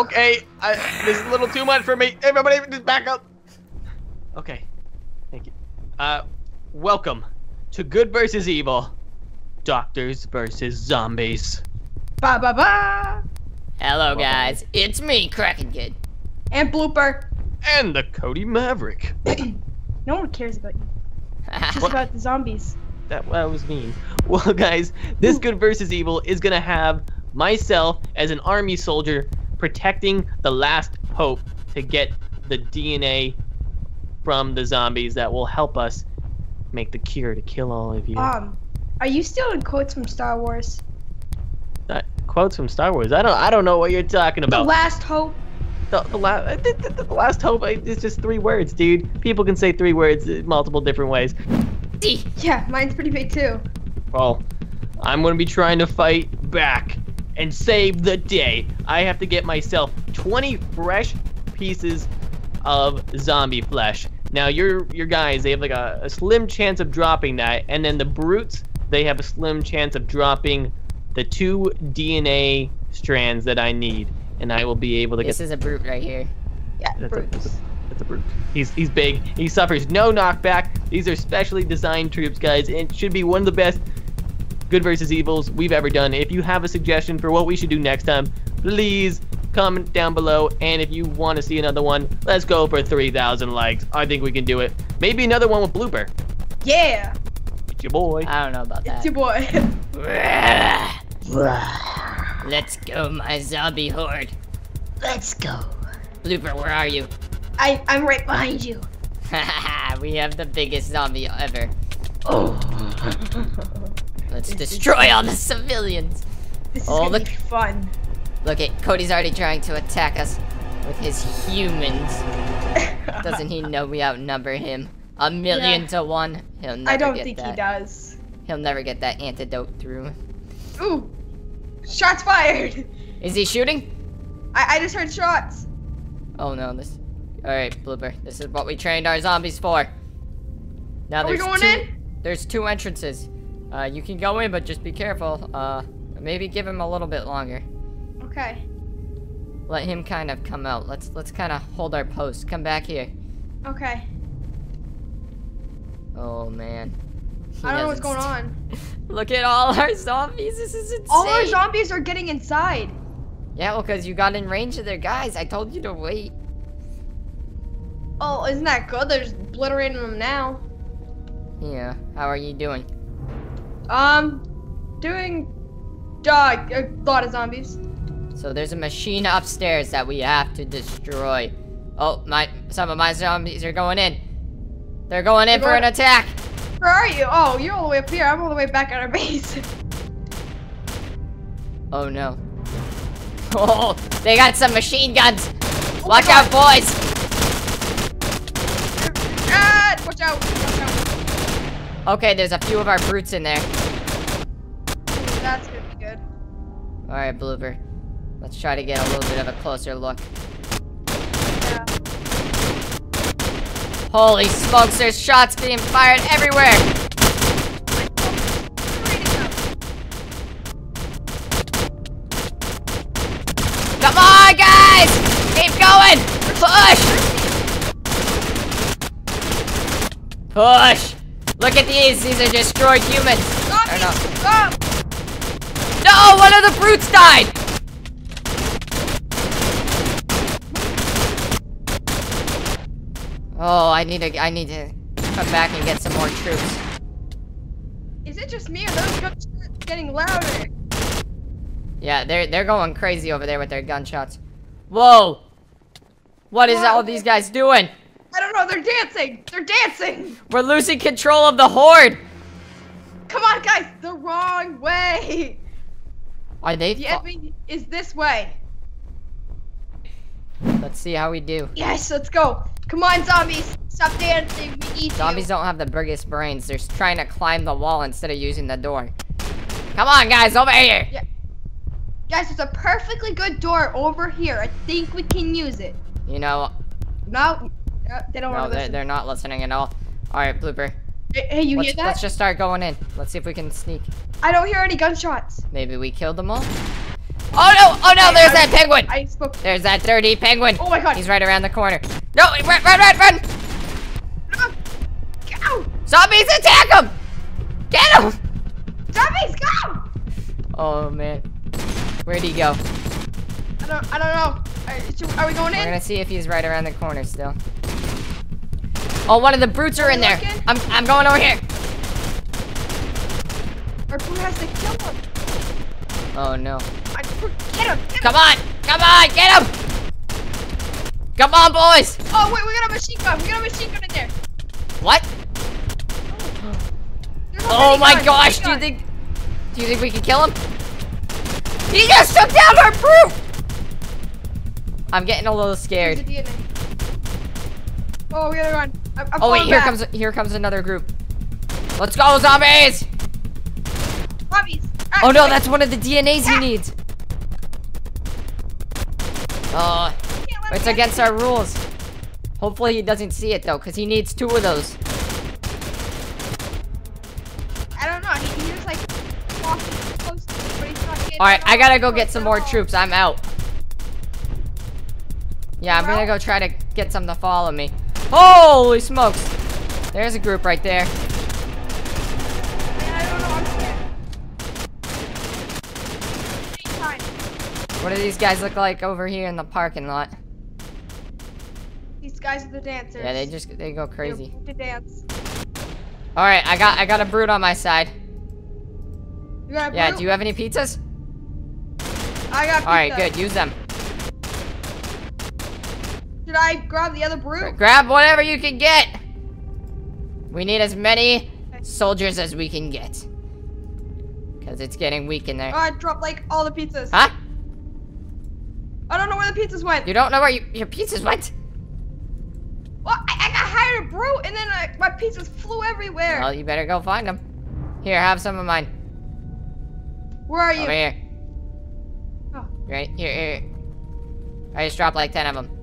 Okay, I, this is a little too much for me. Everybody, just back up. Okay, thank you. Uh, welcome to Good versus Evil, Doctors versus Zombies. Ba ba ba. Hello guys, it's me, Kraken Kid. And blooper. And the Cody Maverick. No one cares about you. It's just about the zombies. That, that was mean. Well, guys, this Good versus Evil is gonna have myself as an army soldier protecting the last hope to get the DNA from the zombies that will help us make the cure to kill all of you. Um, are you stealing quotes from Star Wars? That quotes from Star Wars. I don't. I don't know what you're talking about. The last hope. The, the, la- the, the, the last hope is just three words, dude. People can say three words uh, multiple different ways. Yeah, mine's pretty big too. Well, I'm gonna be trying to fight back and save the day. I have to get myself 20 fresh pieces of zombie flesh. Now your your guys, they have like a, a slim chance of dropping that, and then the brutes, they have a slim chance of dropping the two DNA strands that I need, and I will be able to This get. This is a brute right here. Yeah, That's a, that's, a, that's a brute. He's he's big. He suffers no knockback. These are specially designed troops, guys, and it should be one of the best good versus evils we've ever done. If you have a suggestion for what we should do next time, please comment down below. And if you want to see another one, let's go for 3,000 likes. I think we can do it. Maybe another one with blooper. Yeah, It's your boy. I don't know about that. it's your boy. Let's go, my zombie horde. Let's go. Blooper, where are you? I I'm right behind you. we have the biggest zombie ever. Oh. Let's destroy all the civilians. This is Oh, gonna look. be fun. Look at Cody's already trying to attack us with his humans. Doesn't he know we outnumber him? A million Yeah. to one. He'll never I don't think that. he does. He'll never get that antidote through. Ooh, shots fired. Is he shooting? I I just heard shots. Oh no, this. Alright, Blooper. This is what we trained our zombies for. Now Are we there's going two, in? There's two entrances. Uh, you can go in, but just be careful. Uh, maybe give him a little bit longer. Okay. Let him kind of come out. Let's let's kind of hold our post. Come back here. Okay. Oh man. He I don't know what's going on. Look at all our zombies. This is insane. All our zombies are getting inside. Yeah, well, because you got in range of their guys. I told you to wait. Oh, isn't that good? They're just obliterating them now. Yeah. How are you doing? Um, doing uh, a lot of zombies. So there's a machine upstairs that we have to destroy. Oh, my some of my zombies are going in. They're going in They're for an attack. Where are you? Oh, you're all the way up here. I'm all the way back at our base. Oh no. Oh, they got some machine guns. Oh Watch out, boys. ah, watch out! Watch out! Okay, there's a few of our brutes in there. That's gonna be good. All right, Blooper. Let's try to get a little bit of a closer look. Yeah. Holy smokes, there's shots being fired everywhere. Come on, guys! Keep going! Push! Push! Look at these. These are destroyed humans. Or no. One of the brutes died! Oh, I need to I need to come back and get some more troops. Is it just me or those gunshots getting louder? Yeah, they're they're going crazy over there with their gunshots. Whoa! What is all these guys doing? I don't know. They're dancing. They're dancing. We're losing control of the horde. Come on, guys. The wrong way. Are they? The enemy is this way. Let's see how we do. Yes, let's go. Come on, zombies. Stop dancing. We need Zombies you. don't have the biggest brains. They're trying to climb the wall instead of using the door. Come on, guys, over here. Yeah. Guys, there's a perfectly good door over here. I think we can use it. You know, No, uh, they don't no, want to they're, listen. they're not listening at all. All right, Blooper. Hey, hey, you Let's, hear that? let's just start going in. Let's see if we can sneak. I don't hear any gunshots. Maybe we killed them all. Oh no! Oh no! Okay, There's I- that penguin! I spoke. There's that dirty penguin! Oh my god. He's right around the corner. No! Run! Run! Run! Run! Go! Zombies attack him! Get him! Zombies, go! Oh man. Where'd he go? I don't. I don't know. Are, should- are we going We're in? gonna see if he's right around the corner still. Oh, one of the brutes are in there. looking? I'm, I'm going over here. Or who has to kill him? Oh no. I, get him! Get him! Come on! Come on! Get him! Come on, boys! Oh wait, we got a machine gun. We got a machine gun in there. What? Oh my gosh! Do you think? Do you think we can kill him? He just took down our brute! I'm getting a little scared. Oh, we gotta run. I'm, I'm Oh wait, here back. comes here comes another group. Let's go, zombies! Zombies. Ah, Oh no, that's one of the DNAs he needs. Oh, it's against our rules. Hopefully he doesn't see it though, because he needs two of those. I don't know. He, he was like walking close to me, but he's not getting Alright, I gotta go get some more troops. I'm out. Yeah, I'm gonna go try to get some to follow me. Holy smokes! There's a group right there. I don't know. I'm scared. What do these guys look like over here in the parking lot? These guys are the dancers. Yeah, they just they go crazy. To dance. All right, I got I got a brute on my side. You got a Yeah, brute? do you have any pizzas? I got. All right, good. Use them. Should I grab the other brute? Grab whatever you can get. We need as many soldiers as we can get. Cause it's getting weak in there. Oh. I dropped like all the pizzas. Huh? I don't know where the pizzas went. You don't know where you, your pizzas went? Well, I, I got hired a brute, and then like my pizzas flew everywhere. Well, you better go find them. Here, have some of mine. where are you? Over here. Oh. Right here, here. I just dropped like ten of them.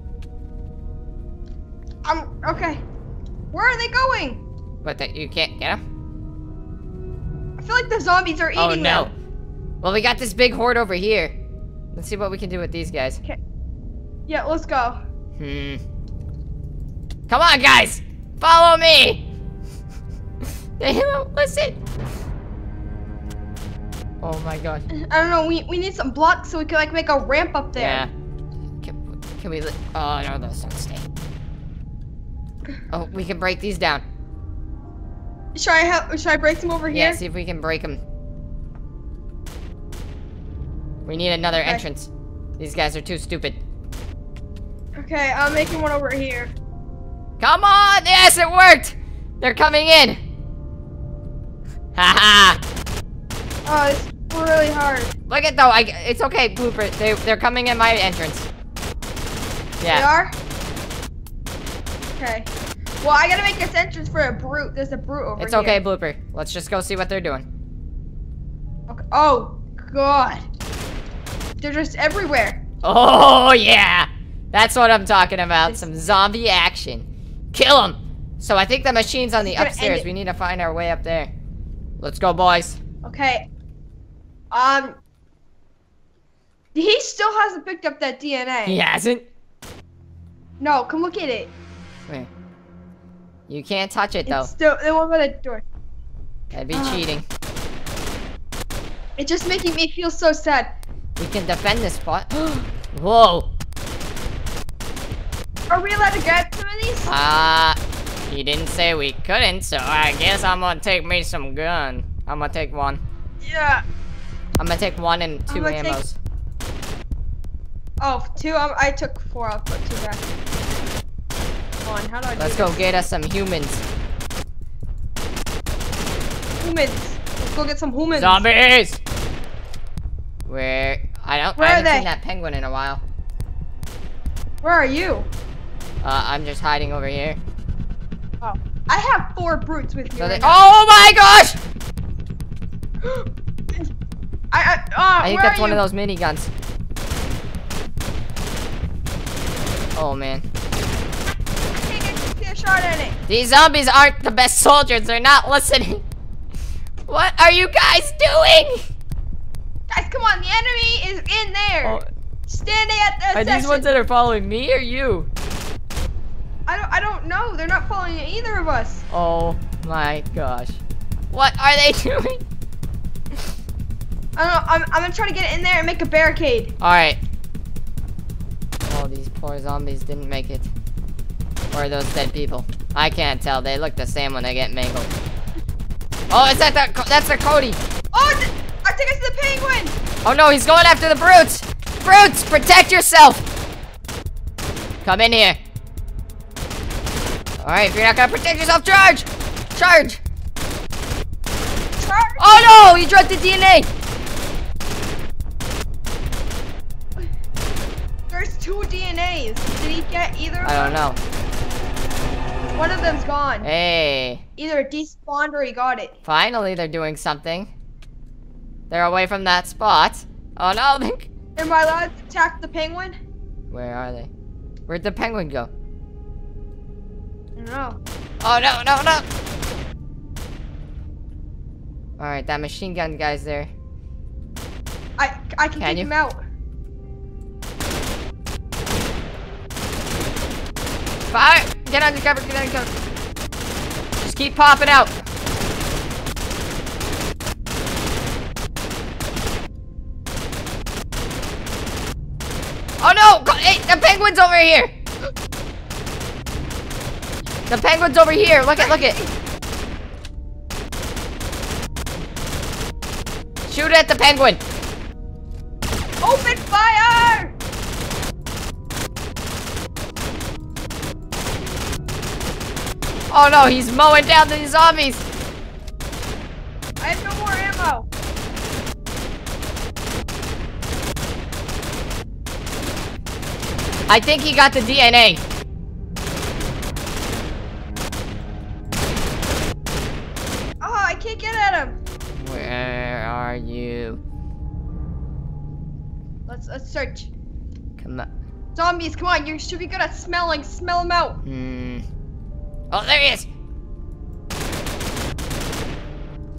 I'm okay. Where are they going? But that you can't get them. I feel like the zombies are eating them. Oh no. them. Well, we got this big horde over here. Let's see what we can do with these guys. Okay. Yeah, let's go. Hmm. Come on, guys! Follow me! they don't listen. Oh my god. I don't know. We we need some blocks so we can like make a ramp up there. Yeah. Can, can we? Oh no, those don't stay. Oh, we can break these down. Should I have? Should I break them over Yeah, here? Yeah, see if we can break them. We need another Okay. entrance. These guys are too stupid. Okay, I'm making one over here. Come on! Yes, it worked! They're coming in! Haha! Oh, it's really hard. Look at though, I, it's okay, Blooper. They, they're coming in my entrance. Yeah. They are. Okay. Well, I gotta make this entrance for a brute. There's a brute over It's here. okay, Blooper. Let's just go see what they're doing. Okay. Oh God. They're just everywhere. Oh, yeah! That's what I'm talking about. Some zombie action. Kill them! So I think the machine's on the It's upstairs. We need to find our way up there. Let's go, boys. Okay. Um. He still hasn't picked up that DNA. He hasn't? No, come look at it. You can't touch it, though. It's still the one by the door. That'd be Ah. cheating. It's just making me feel so sad. We can defend this spot. Whoa! Are we allowed to grab some of these? Uh, he didn't say we couldn't, so I guess I'm gonna take me some gun. I'm gonna take one. Yeah. I'm gonna take one and two gonna take- Oh, two. Um, I took four. I'll put two back. One. How do I Let's go get us some humans. Humans. Let's go get some humans. Zombies! Where? I don't. Where I haven't seen that penguin in a while. Where are you? Uh, I'm just hiding over here. Oh, I have four brutes with me. So right oh my gosh! I, I, uh, I think that's one you? of those miniguns. Oh man. I can't get, get a shot at it. These zombies aren't the best soldiers. They're not listening. What are you guys doing? Guys, come on, the enemy is in there. Oh, Standing at the are these ones that are following me or you? I don't I don't know. They're not following either of us. Oh my gosh. What are they doing? I don't know. I'm I'm gonna try to get in there and make a barricade. Alright. Oh, these poor zombies didn't make it. Or are those dead people? I can't tell. They look the same when they get mangled. Oh, is that the, that's the Cody? Oh, th- I think it's the penguin. Oh no, he's going after the brutes! Brutes, protect yourself! Come in here. Alright, if you're not gonna protect yourself, charge! Charge! Charge. Oh no, he dropped the DNA! There's two DNAs. Did he get either? of I don't know. One of them's gone. Hey, Either it despawned or he got it. finally they're doing something. They're away from that spot. Oh no, they... Am I allowed to attack the penguin? Where are they? Where'd the penguin go? I don't know. Oh no, no, no! Alright, that machine gun guy's there. I I can, Can take you? him out. Fire! Get under cover, get under cover. Just keep popping out. Oh no! Hey, the penguin's over here! The penguin's over here. Look at, look at. Shoot at the penguin. Open fire! Oh no, he's mowing down these zombies. I have no more ammo. I think he got the DNA. Oh, I can't get at him. Where are you? Let's let's search. Come on. Zombies, come on. You should be good at smelling. Smell them out. Hmm. Oh, there he is.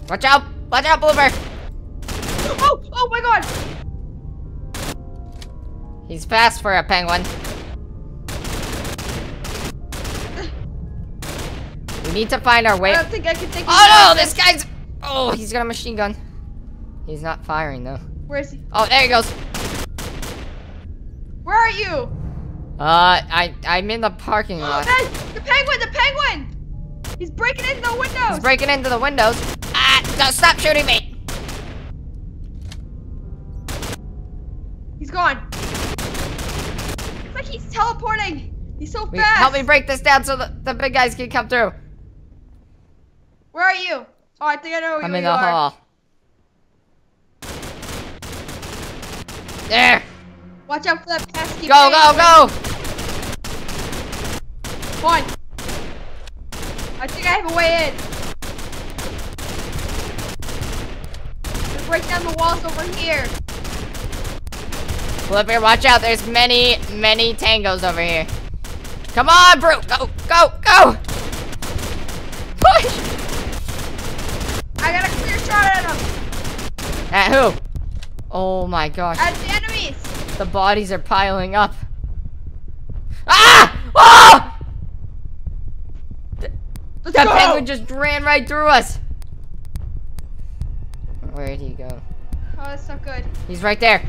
Watch out! Watch out, Blooper! Oh, oh my god. He's fast for a penguin. We need to find our way- I don't think I can take Oh no, this guy's. Oh, he's got a machine gun. He's not firing though. Where is he? Oh, there he goes. Where are you? Uh, I I'm in the parking lot. Hey, the penguin! The penguin! He's breaking into the windows. He's breaking into the windows. Ah! no, Stop shooting me! He's gone. It's like he's teleporting. He's so We- fast. help me break this down so the, the big guys can come through. Where are you? Oh, I think I know where I'm you in the hall. There! Watch out for that pesky Go, go, penguin. go! Come on. I think I have a way in. Let's break down the walls over here. Flipper, watch out. There's many, many tangos over here. Come on, Brute! Go, go, go! Push! I got a clear shot at him. At who? Oh my gosh. At the enemies. The bodies are piling up. Ah! Oh! Let's That go. penguin just ran right through us. Where'd he go? Oh, that's not good. He's right there.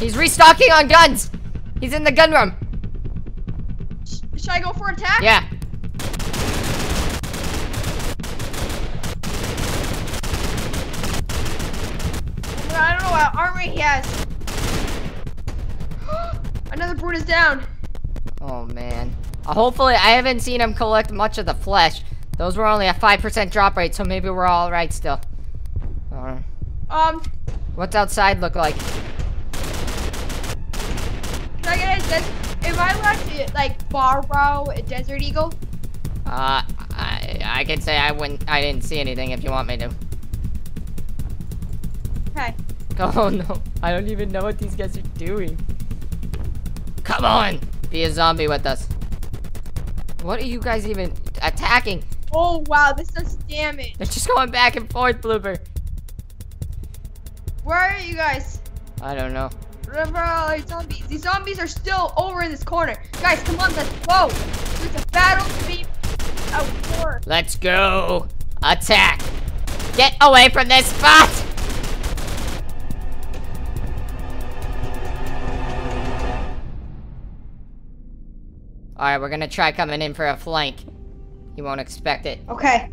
He's restocking on guns. He's in the gun room. Sh- should I go for attack? Yeah. I don't know what armor he has. Another brute is down. Oh man. Uh, hopefully, I haven't seen him collect much of the flesh. Those were only a 5% drop rate, so maybe we're all right still. Uh, Um, what's outside look like? can I des- Am I to like borrow a desert eagle? Uh, I, I can say I wouldn't, I didn't see anything if you want me to. Okay. Oh no, I don't even know what these guys are doing. Come on, be a zombie with us. What are you guys even attacking? Oh wow, this does damage. They're just going back and forth, Blooper. Where are you guys? I don't know. Remember all these zombies? These zombies are still over in this corner. Guys, come on, let's go. There's a battle to be out for. Let's go. Attack. Get away from this spot. Alright, we're gonna try coming in for a flank. You won't expect it. Okay.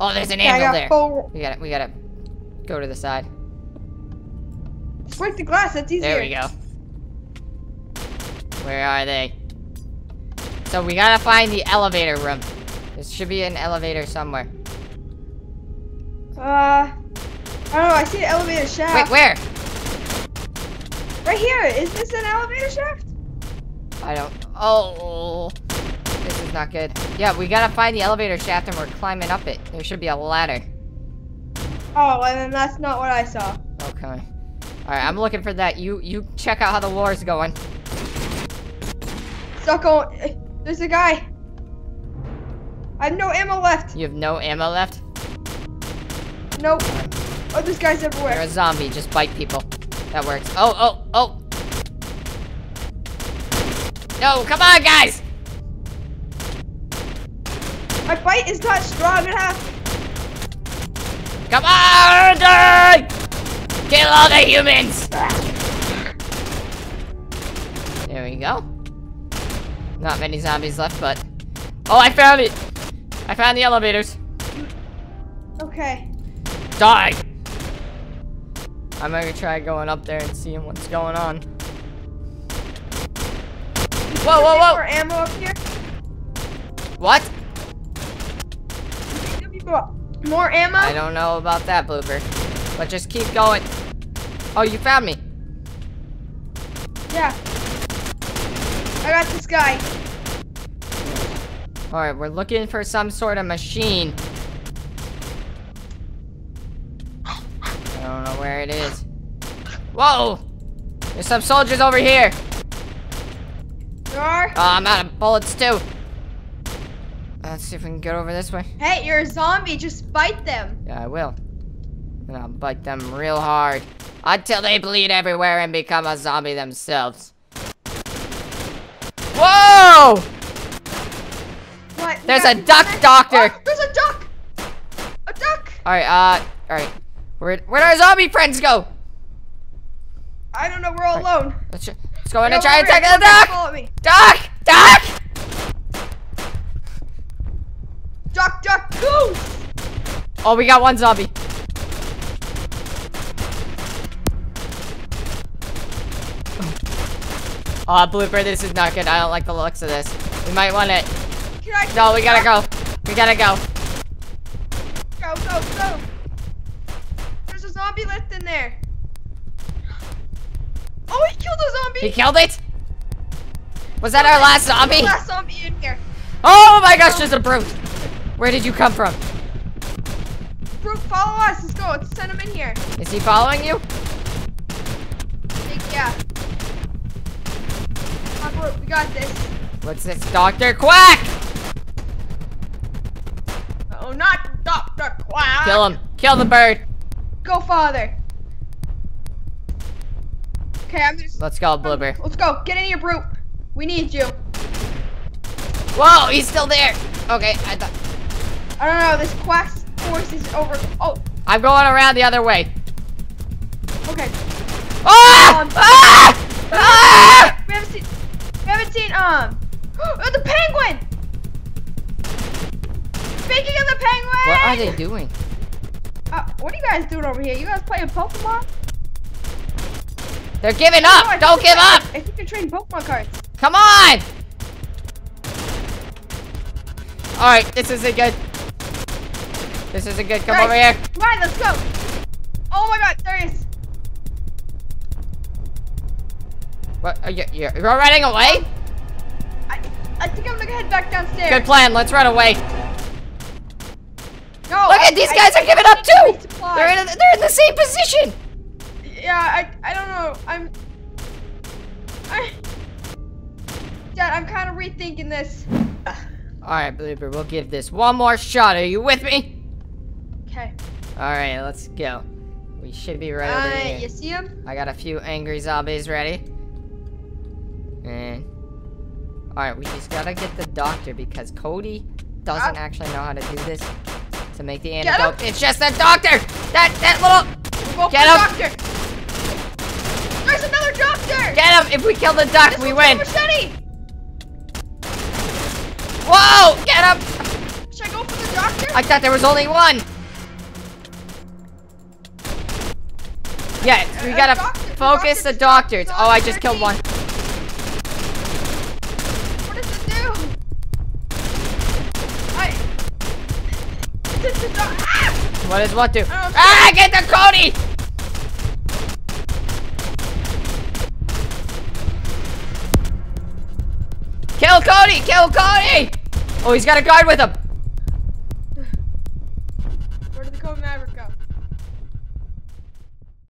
Oh, there's an Okay, anvil there. We gotta, we gotta go to the side. Break the glass. That's easier. There we go. Where are they? So we gotta find the elevator room. There should be an elevator somewhere. Uh, I don't know. I see an elevator shaft. Wait, where? Right here. Is this an elevator shaft? I don't. Oh, is not good. Yeah, we gotta find the elevator shaft and we're climbing up it. There should be a ladder. Oh, and then that's not what I saw. Okay. All right, I'm looking for that. You you check out how the war's going. Not going. eh, There's a guy. I have no ammo left. You have no ammo left. Nope. Oh, this guy's everywhere. You're a zombie. Just bite people. That works. Oh oh oh. No, come on, guys. My bite is not strong enough. Come on, die! Kill all the humans! There we go. Not many zombies left, but... Oh, I found it! I found the elevators. Okay. Die! I'm gonna try going up there and seeing what's going on. Whoa, whoa, More whoa! ammo up here. What? More ammo. I don't know about that, Blooper. But just keep going. Oh, you found me. Yeah. I got this guy. Alright, we're looking for some sort of machine. I don't know where it is. Whoa! There's some soldiers over here! You are? Oh, I'm out of bullets too. Let's see if we can get over this way. Hey, you're a zombie. Just bite them. Yeah, I will. And I'll bite them real hard. Until they bleed everywhere and become a zombie themselves. Whoa! What? There's Yeah, a duck doctor. Oh, there's a duck. A duck. Alright, uh, alright. Where, where'd our zombie friends go? I don't know. We're all alone. Let's, let's go in and try and attack the duck! Duck! Duck! Duck, duck, goose. Oh, we got one zombie. Oh, blooper, this is not good. I don't like the looks of this. We might want it. No, we gotta go. We gotta go. Go, go, go. There's a zombie left in there. Oh, he killed a zombie. He killed it? Was that our last zombie? Last zombie in here. Oh my gosh, there's a brute. Where did you come from? Brute, follow us. Let's go. Let's send him in here. Is he following you? Think, yeah. Come on, Brute. We got this. What's this? Dr. Quack! Oh, not Dr. Quack. Kill him. Kill the bird. Go, father. Okay, I'm just. Let's go, blooper. Let's go. Get in here, Brute. We need you. Whoa, he's still there. Okay, I thought. I don't know. This Quack's force is over. Oh, I'm going around the other way. okay. Ah! Um, ah! Ah! We haven't seen. We haven't seen. Um. Oh, the penguin. Speaking of the penguin. What are they doing? Uh, what are you guys doing over here? You guys playing Pokemon? They're giving up. Don't give up. I think you're trading Pokemon cards. Come on. All right, this isn't good. This isn't good. Come Guys, over here. Come on, let's go. Oh my God, there he is. What? Are you, you're, you're running away? I, I think I'm gonna head back downstairs. Good plan. Let's run away. No, Look I- at these I guys are giving I up too. They're in. A, they're in the same position. Yeah, I, I don't know. I'm. I. Dad, I'm kind of rethinking this. All right, Blooper. We'll give this one more shot. Are you with me? Okay. All right, let's go. We should be right over Uh, here. you see him? I got a few angry zombies ready. And alright, we just gotta get the doctor because Cody doesn't Ah. actually know how to do this to make the antidote. It's just the doctor! That that little Get him. doctor. There's another doctor. Get him! If we kill the duck, This we win! Machete. Whoa! Get him! Should I go for the doctor? I thought there was only one! Yeah, we gotta doctor- the focus doctor the doctors. Oh, I just killed one. What does it do? I. This is not. Ah! What does what do? Ah, get the Cody! Kill Cody! Kill Cody! Oh, he's got a guard with him.